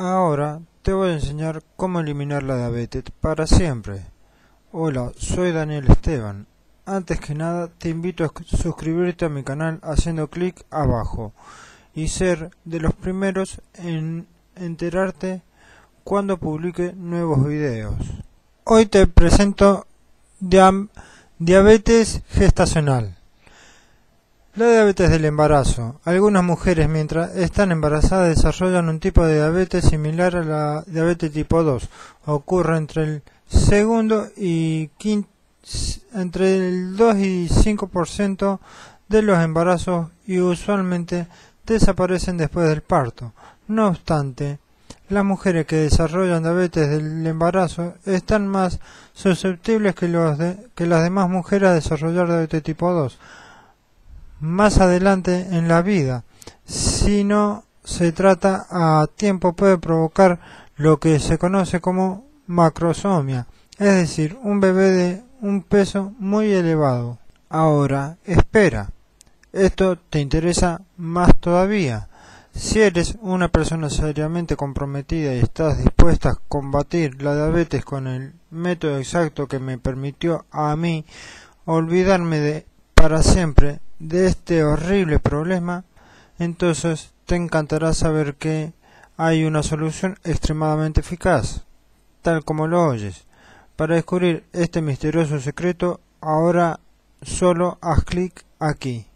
Ahora te voy a enseñar cómo eliminar la diabetes para siempre. Hola, soy Daniel Esteban. Antes que nada te invito a suscribirte a mi canal haciendo clic abajo y ser de los primeros en enterarte cuando publique nuevos videos. Hoy te presento diabetes gestacional. La diabetes del embarazo. Algunas mujeres mientras están embarazadas desarrollan un tipo de diabetes similar a la diabetes tipo 2. Ocurre entre el segundo y quinto, entre el 2 y 5% de los embarazos y usualmente desaparecen después del parto. No obstante, las mujeres que desarrollan diabetes del embarazo están más susceptibles que, que las demás mujeres a desarrollar diabetes tipo 2 más adelante en la vida. Si no se trata a tiempo puede provocar lo que se conoce como macrosomia, es decir, un bebé de un peso muy elevado. Ahora, espera. Esto te interesa más todavía. Si eres una persona seriamente comprometida y estás dispuesta a combatir la diabetes con el método exacto que me permitió a mí olvidarme de para siempre de este horrible problema, entonces te encantará saber que hay una solución extremadamente eficaz, tal como lo oyes. Para descubrir este misterioso secreto, ahora solo haz clic aquí.